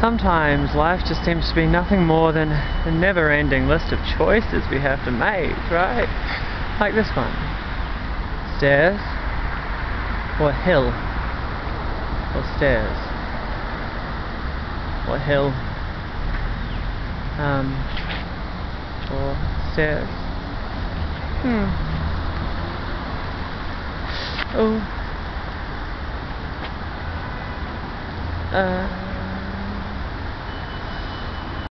sometimes life just seems to be nothing more than a never-ending list of choices we have to make, right? Like this one. Stairs or hill or stairs or hill um, or stairs. Hmm. Oh. Uh